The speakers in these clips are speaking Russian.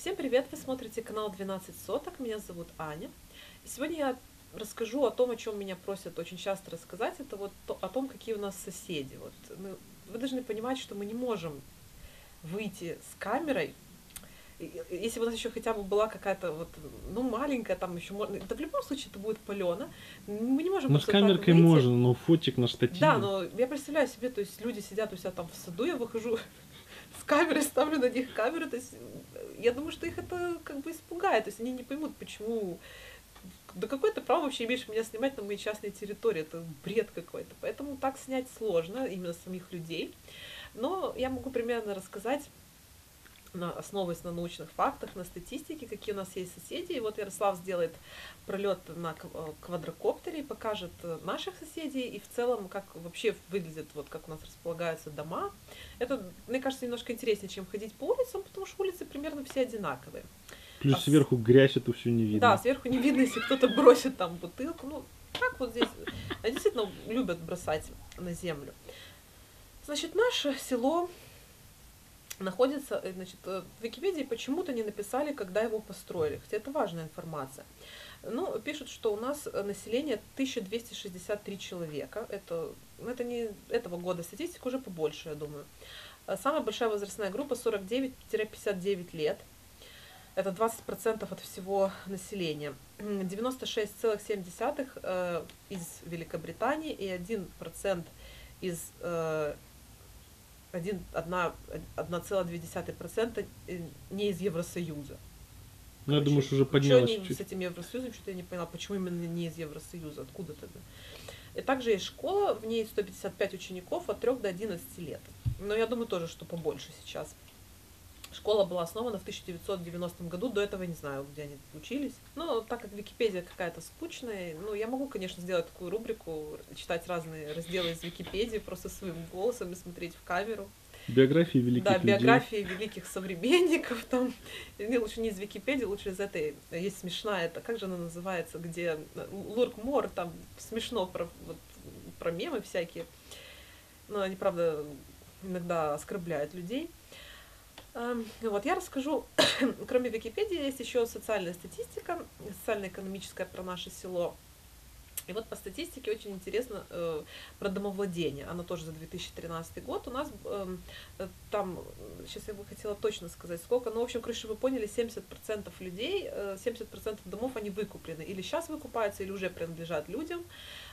Всем привет! Вы смотрите канал 12 соток. Меня зовут Аня. И сегодня я расскажу о том, о чем меня просят очень часто рассказать. Это вот то, о том, какие у нас соседи. Вот мы, вы должны понимать, что мы не можем выйти с камерой. Если бы у нас еще хотя бы была какая-то вот, ну, маленькая, там еще можно. Да в любом случае это будет палена. Мы не можем Ну, с камеркой можно, но фотик на штативе. Да, но я представляю себе, то есть люди сидят у себя там в саду, я выхожу с камерой, ставлю на них камеру, то есть я думаю, что их это как бы испугает, то есть они не поймут, почему да какое ты право вообще имеешь меня снимать на моей частной территории? Это бред какой-то. Поэтому так снять сложно, именно самих людей. Но я могу примерно рассказать, на, основываясь на научных фактах, на статистике, какие у нас есть соседи. И вот Ярослав сделает пролет на квадрокоптере и покажет наших соседей и в целом, как вообще выглядит, вот как у нас располагаются дома. Это, мне кажется, немножко интереснее, чем ходить по улицам, потому что улицы примерно все одинаковые. Плюс а сверху грязь эту всю не видно. Да, сверху не видно, если кто-то бросит там бутылку. Ну, так вот здесь. Они действительно любят бросать на землю. Значит, наше село находится, э, значит, э, в Википедии почему-то не написали, когда его построили, хотя это важная информация. Ну, пишут, что у нас население 1263 человека. Это, это не этого года статистика, уже побольше, я думаю. Самая большая возрастная группа 49-59 лет – это 20% от всего населения. 96,7 э, из Великобритании и 1% из 1,2% не из Евросоюза. Ну, я думаю, что уже поднялось чуть-чуть. с этим Евросоюзом, что-то я не поняла, почему именно не из Евросоюза, откуда тогда? И также есть школа, в ней 155 учеников от 3 до 11 лет. Но я думаю тоже, что побольше сейчас. Школа была основана в 1990 году, до этого не знаю, где они учились. Но так как Википедия какая-то скучная, ну, я могу, конечно, сделать такую рубрику, читать разные разделы из Википедии просто своим голосом и смотреть в камеру. Биографии великих Да, людей. биографии великих современников там. Не, лучше не из Википедии, лучше из этой. Есть смешная, это как же она называется, где Лурк Мор, там смешно про, вот, про мемы всякие. Но они, правда, иногда оскорбляют людей. Вот, я расскажу, кроме Википедии, есть еще социальная статистика, социально-экономическая про наше село. И вот по статистике очень интересно э, про домовладение. Оно тоже за 2013 год. У нас э, там, сейчас я бы хотела точно сказать, сколько. Ну, в общем, короче, вы поняли, 70% людей, э, 70% домов, они выкуплены. Или сейчас выкупаются, или уже принадлежат людям.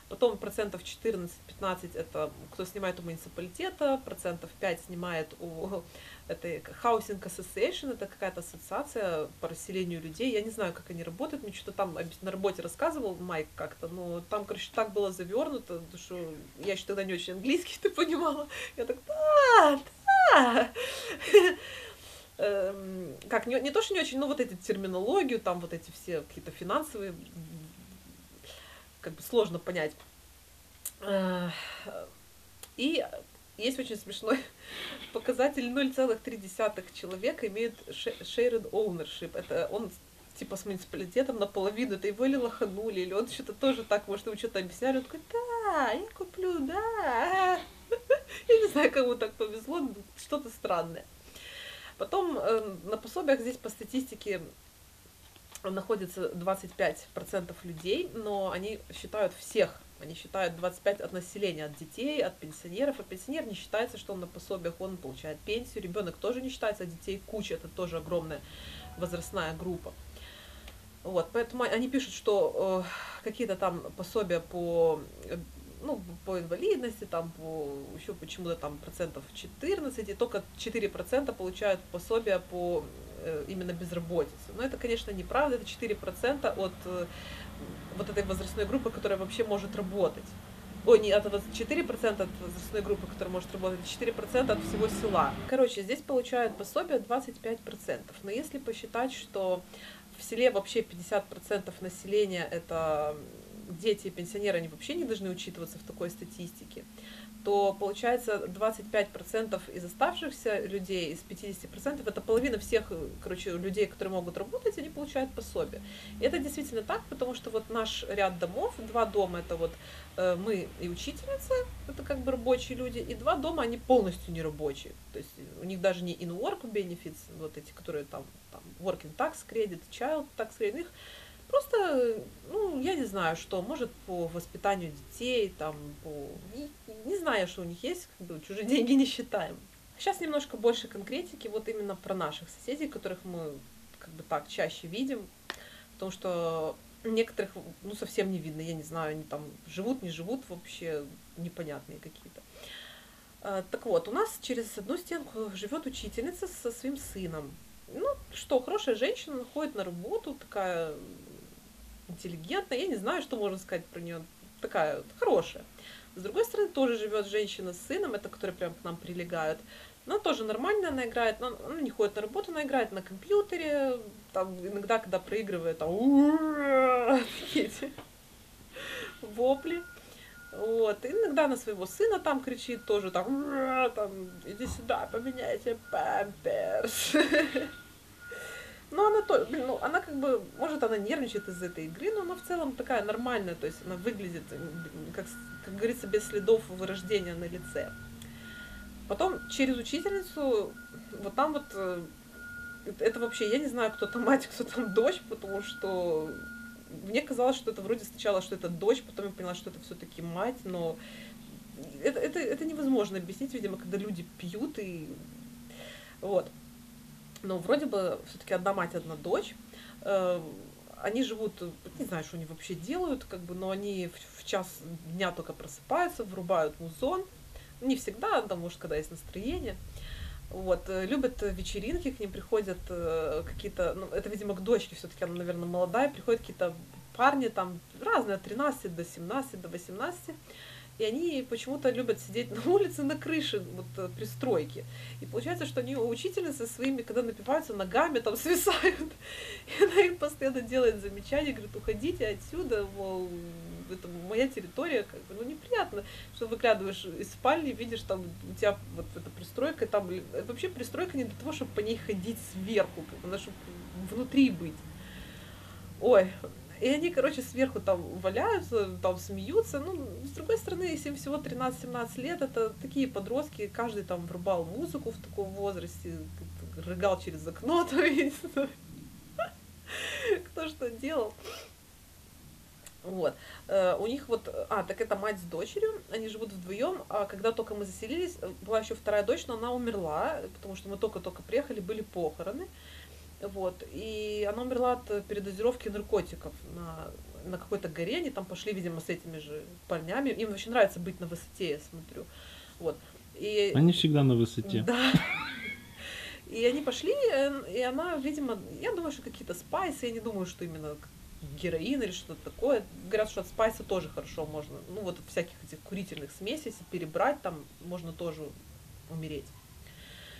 Потом процентов 14-15 это кто снимает у муниципалитета, процентов 5 снимает у этой Housing Association, это какая-то ассоциация по расселению людей. Я не знаю, как они работают, мне что-то там на работе рассказывал Майк как-то, но там, короче, так было завернуто, что я еще тогда не очень английский, ты понимала. Я так, да, да. Эм, как, не, не то, что не очень, но вот эти терминологию, там вот эти все какие-то финансовые как бы сложно понять. Э, и есть очень смешной показатель 0,3 человека имеют shared ownership. Это он типа с муниципалитетом наполовину, это его или лоханули, или он что-то тоже так, может, ему что-то объясняли, он такой, да, я куплю, да. Я не знаю, кому так повезло, что-то странное. Потом э, на пособиях здесь по статистике находится 25% людей, но они считают всех, они считают 25 от населения, от детей, от пенсионеров, а пенсионер не считается, что он на пособиях, он получает пенсию, ребенок тоже не считается, а детей куча, это тоже огромная возрастная группа. Вот, поэтому они пишут, что э, какие-то там пособия по ну, по инвалидности, там, по, еще почему-то там процентов 14, и только 4% получают пособия по именно безработице. Но это, конечно, неправда, это 4% от э, вот этой возрастной группы, которая вообще может работать. Ой, не, это 4% от возрастной группы, которая может работать, 4% от всего села. Короче, здесь получают пособие 25%. Но если посчитать, что в селе вообще 50% населения это дети и пенсионеры, они вообще не должны учитываться в такой статистике, то получается 25% из оставшихся людей, из 50%, это половина всех, короче, людей, которые могут работать, они получают пособие. И это действительно так, потому что вот наш ряд домов, два дома, это вот э, мы и учительница, это как бы рабочие люди, и два дома, они полностью не рабочие. То есть у них даже не in-work benefits, вот эти, которые там, там working tax credit, child tax credit, их Просто, ну, я не знаю, что, может, по воспитанию детей, там, по... Не, знаю, что у них есть, как бы чужие деньги не считаем. Сейчас немножко больше конкретики, вот именно про наших соседей, которых мы как бы так чаще видим, потому что некоторых, ну, совсем не видно, я не знаю, они там живут, не живут, вообще непонятные какие-то. А, так вот, у нас через одну стенку живет учительница со своим сыном. Ну, что, хорошая женщина, ходит на работу, такая интеллигентная, я не знаю, что можно сказать про нее, такая хорошая. С другой стороны, тоже живет женщина с сыном, это которые прям к нам прилегают. Она тоже нормально, она играет, но она не ходит на работу, она играет на компьютере, там иногда, когда проигрывает, там эти вопли. Вот. И иногда на своего сына там кричит тоже там, там иди сюда, поменяйте памперс. Ну, она то, ну, она как бы, может, она нервничает из этой игры, но она в целом такая нормальная, то есть она выглядит, как, как говорится, без следов вырождения на лице. Потом через учительницу, вот там вот, э, это вообще, я не знаю, кто там мать, кто там дочь, потому что мне казалось, что это вроде сначала, что это дочь, потом я поняла, что это все-таки мать, но это, это, это невозможно объяснить, видимо, когда люди пьют и вот. Но вроде бы все-таки одна мать, одна дочь. Э, они живут, не знаю, что они вообще делают, как бы, но они в, час дня только просыпаются, врубают музон. Не всегда, там, может, когда есть настроение. Вот, э, любят вечеринки, к ним приходят э, какие-то, ну, это, видимо, к дочке все-таки, она, наверное, молодая, приходят какие-то парни там разные, от 13 до 17, до 18 и они почему-то любят сидеть на улице на крыше вот, э, пристройки. И получается, что они учительницы своими, когда напиваются, ногами там свисают. И она им постоянно делает замечания, говорит, уходите отсюда, мол, это моя территория, как бы, ну неприятно, что выглядываешь из спальни, видишь там у тебя вот эта пристройка, там вообще пристройка не для того, чтобы по ней ходить сверху, как бы, она чтобы внутри быть. Ой, и они, короче, сверху там валяются, там смеются. Ну, с другой стороны, если им всего 13-17 лет, это такие подростки, каждый там врубал музыку в таком возрасте, рыгал через окно, то есть, кто что делал. Вот. Э, у них вот, а, так это мать с дочерью, они живут вдвоем, а когда только мы заселились, была еще вторая дочь, но она умерла, потому что мы только-только приехали, были похороны. Вот. И она умерла от передозировки наркотиков на, на какой-то горе. Они там пошли, видимо, с этими же парнями. Им очень нравится быть на высоте, я смотрю. Вот. И, они всегда на высоте. Да. И они пошли, э, и она, видимо, я думаю, что какие-то спайсы, я не думаю, что именно героин или что-то такое. Говорят, что от спайса тоже хорошо можно, ну вот от всяких этих курительных смесей, если перебрать, там можно тоже умереть.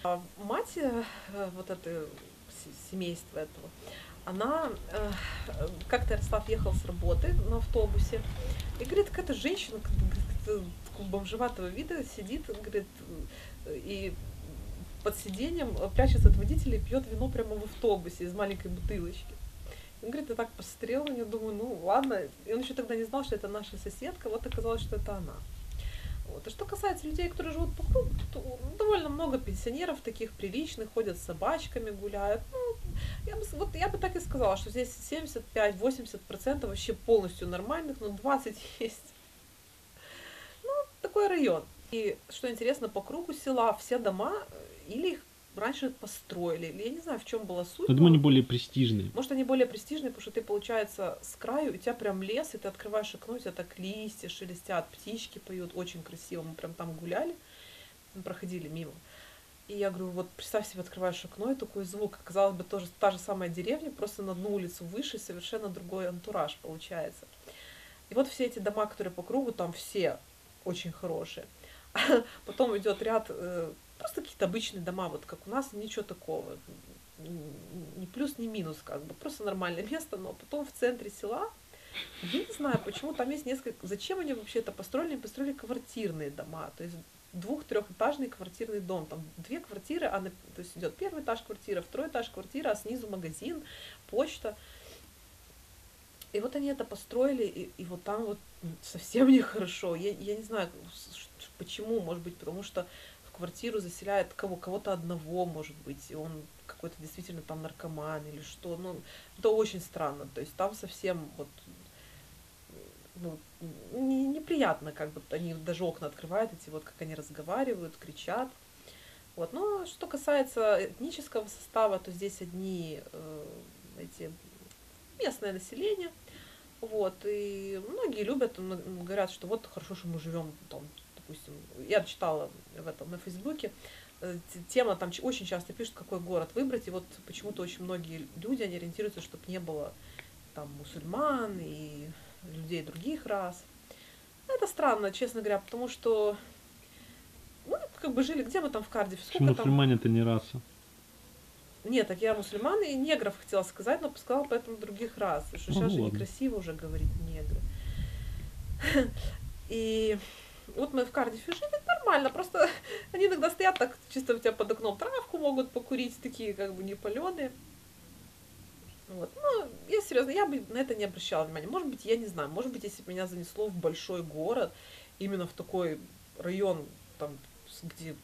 А мать э, вот этой семейства этого, она э, как-то Ярослав ехал с работы на автобусе, и говорит, какая-то женщина говорит, бомжеватого вида сидит, говорит, и под сиденьем прячется от водителя и пьет вино прямо в автобусе из маленькой бутылочки. Он говорит, я так посмотрела на нее, думаю, ну ладно. И он еще тогда не знал, что это наша соседка, вот оказалось, что это она. Вот. А что касается людей, которые живут по кругу, то довольно много пенсионеров таких приличных, ходят с собачками, гуляют. Ну, я бы, вот я бы так и сказала, что здесь 75-80% вообще полностью нормальных, но 20 есть. Ну, такой район. И что интересно, по кругу села все дома э, или их раньше построили. Или я не знаю, в чем была суть. Я думаю, они более престижные. Может, они более престижные, потому что ты, получается, с краю, у тебя прям лес, и ты открываешь окно, у тебя так листья шелестят, птички поют, очень красиво. Мы прям там гуляли, мы проходили мимо. И я говорю, вот представь себе, открываешь окно, и такой звук. Казалось бы, тоже та же самая деревня, просто на одну улицу выше, совершенно другой антураж получается. И вот все эти дома, которые по кругу, там все очень хорошие. Потом идет ряд э, Просто какие-то обычные дома, вот как у нас, ничего такого. Ни плюс, ни минус, как бы. Просто нормальное место, но потом в центре села Я не знаю, почему там есть несколько... Зачем они вообще это построили? Они построили квартирные дома. То есть двух-трехэтажный квартирный дом. Там две квартиры, а на, то есть идет первый этаж квартира, второй этаж квартира, а снизу магазин, почта. И вот они это построили, и, и вот там вот совсем нехорошо. Я, я не знаю, почему, может быть, потому что квартиру заселяет кого, кого-то одного, может быть, и он какой-то действительно там наркоман или что. Ну, это очень странно. То есть там совсем вот ну, не, неприятно, как бы они даже окна открывают, эти вот, как они разговаривают, кричат. Вот. Но что касается этнического состава, то здесь одни э, эти местное население. Вот, и многие любят, говорят, что вот хорошо, что мы живем там, допустим, я читала в этом на Фейсбуке, э, тема там очень часто пишут, какой город выбрать, и вот почему-то очень многие люди, они ориентируются, чтобы не было там мусульман и людей других рас. Это странно, честно говоря, потому что мы как бы жили, где мы там в Кардифе? Сколько мусульмане это не раса. Нет, так я мусульман и негров хотела сказать, но сказала поэтому других рас. Что ну, сейчас ладно. же некрасиво уже говорить негры. И вот мы в Кардифе жили нормально, просто они иногда стоят так, чисто у тебя под окном травку могут покурить, такие как бы не паленые. Вот. Ну, я серьезно, я бы на это не обращала внимания. Может быть, я не знаю, может быть, если бы меня занесло в большой город, именно в такой район, там, где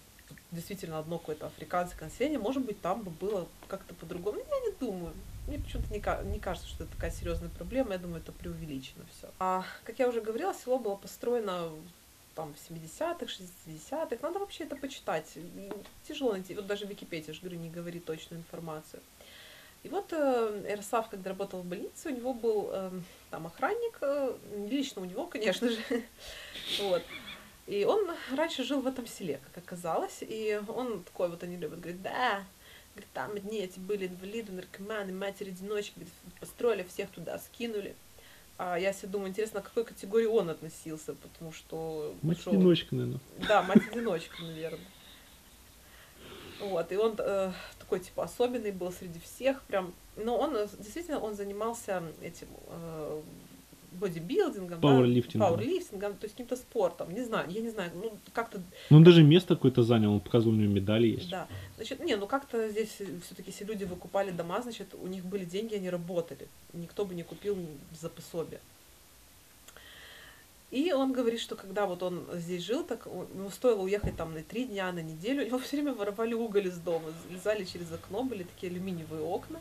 действительно одно какое-то африканское население, может быть, там бы было как-то по-другому. Я не думаю. Мне почему-то не, не кажется, что это такая серьезная проблема. Я думаю, это преувеличено все. А, как я уже говорила, село было построено там в 70-х, 60-х. Надо вообще это почитать. Тяжело найти. Вот даже Википедия, же говорю, не говорит точную информацию. И вот э, когда работал в больнице, у него был э, там охранник, э, лично у него, конечно же, вот. И он раньше жил в этом селе, как оказалось, и он такой вот, они любят, говорит, да, говорит, там одни эти были инвалиды, наркоманы, матери-одиночки, построили, всех туда скинули. А я себе думаю, интересно, к какой категории он относился, потому что... Мать-одиночка, наверное. Да, мать-одиночка, наверное. Вот, и он э, такой, типа, особенный был среди всех, прям, но он, э, действительно, он занимался этим, э, бодибилдингом, пауэрлифтингом. Да, пауэрлифтингом, то есть каким-то спортом, не знаю, я не знаю, ну как-то... Ну он даже место какое-то занял, он показывал, у него медали есть. Да, значит, не, ну как-то здесь все-таки если люди выкупали дома, значит, у них были деньги, они работали, никто бы не купил за пособие. И он говорит, что когда вот он здесь жил, так ему стоило уехать там на три дня, на неделю, его все время воровали уголь из дома, залезали через окно, были такие алюминиевые окна,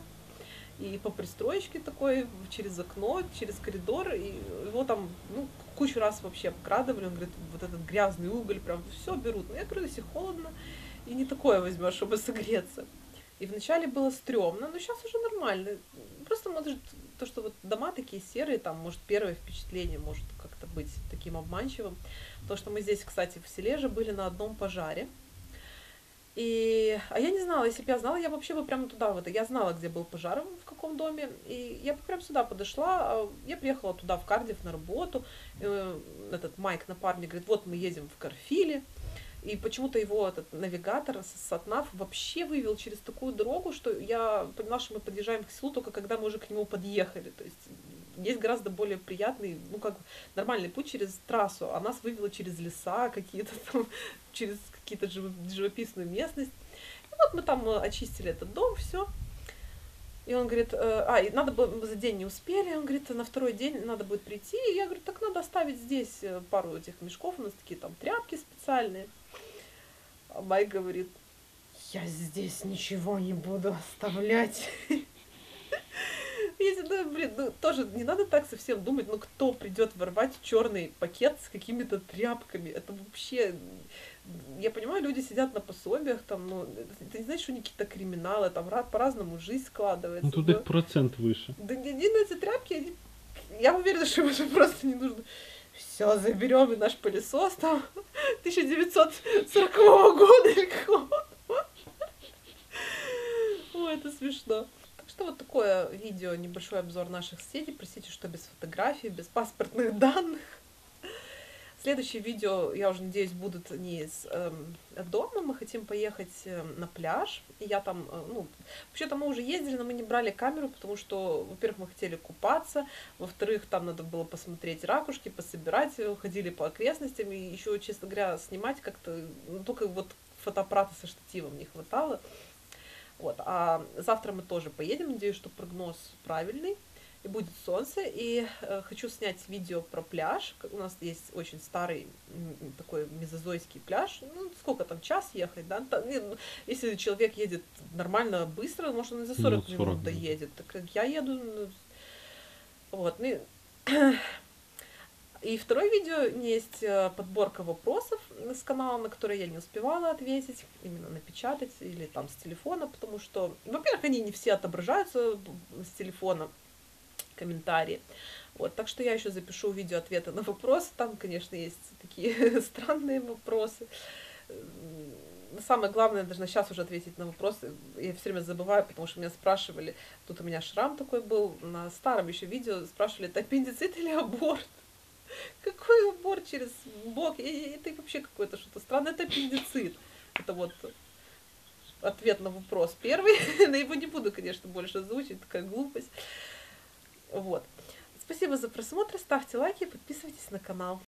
и по пристроечке такой через окно, через коридор, и его там, ну, кучу раз вообще обкрадывали, он говорит, вот этот грязный уголь, прям все берут. Но я говорю, если холодно, и не такое возьмешь, чтобы согреться. И вначале было стрёмно, но сейчас уже нормально. Просто может то, что вот дома такие серые, там, может, первое впечатление может как-то быть таким обманчивым. То, что мы здесь, кстати, в селе же были на одном пожаре, и, а я не знала, если бы я знала, я вообще бы прямо туда, вот, я знала, где был пожар, в каком доме, и я бы прям сюда подошла, а я приехала туда, в Кардив, на работу, э, этот Майк, напарник, говорит, вот мы едем в Карфиле, и почему-то его этот навигатор, Сатнав, вообще вывел через такую дорогу, что я поняла, что мы подъезжаем к селу только когда мы уже к нему подъехали. То есть есть гораздо более приятный, ну как нормальный путь через трассу, а нас вывело через леса какие-то там, через какие-то живописную местность. И вот мы там э, очистили этот дом, все. И он говорит, э, а, и надо было, мы за день не успели, он говорит, на второй день надо будет прийти. И я говорю, так надо оставить здесь э, пару этих мешков, у нас такие там тряпки специальные. А Майк говорит, я здесь ничего не буду оставлять. Ну, блин, ну, тоже не надо так совсем думать, ну, кто придет ворвать черный пакет с какими-то тряпками, это вообще, я понимаю, люди сидят на пособиях, там, ну, ты не знаешь, что они какие-то криминалы, там, по-разному жизнь складывается. Ну, тут их процент выше. Да не, не на эти тряпки, они... я уверена, что им просто не нужно. Все, заберем и наш пылесос там 1940 года или какого. Ой, это смешно что вот такое видео, небольшой обзор наших соседей. Простите, что без фотографий, без паспортных данных. Следующие видео, я уже надеюсь, будут не из эм, дома. Мы хотим поехать эм, на пляж. И я там, э, ну, вообще-то мы уже ездили, но мы не брали камеру, потому что, во-первых, мы хотели купаться, во-вторых, там надо было посмотреть ракушки, пособирать, э, ходили по окрестностям, и еще, честно говоря, снимать как-то, ну, только вот фотоаппарата со штативом не хватало. Вот. А завтра мы тоже поедем, надеюсь, что прогноз правильный и будет солнце. И э, хочу снять видео про пляж. У нас есть очень старый такой мезозойский пляж. Ну, сколько там, час ехать, да? Там, ну, если человек едет нормально, быстро, может, он и за 40, минут, 40 минут доедет. Так как я еду... Ну, вот. Ну, и второе видео есть э, подборка вопросов с канала, на которые я не успевала ответить, именно напечатать или там с телефона, потому что, во-первых, они не все отображаются с телефона, комментарии. Вот, так что я еще запишу видео ответы на вопросы. Там, конечно, есть такие странные вопросы. Самое главное, даже сейчас уже ответить на вопросы. Я все время забываю, потому что меня спрашивали, тут у меня шрам такой был, на старом еще видео спрашивали, это аппендицит или аборт? Какой аборт через бок? Это вообще какое-то что-то странное, это аппендицит. Это вот ответ на вопрос первый, но его не буду, конечно, больше озвучить, такая глупость. Вот. Спасибо за просмотр, ставьте лайки, подписывайтесь на канал.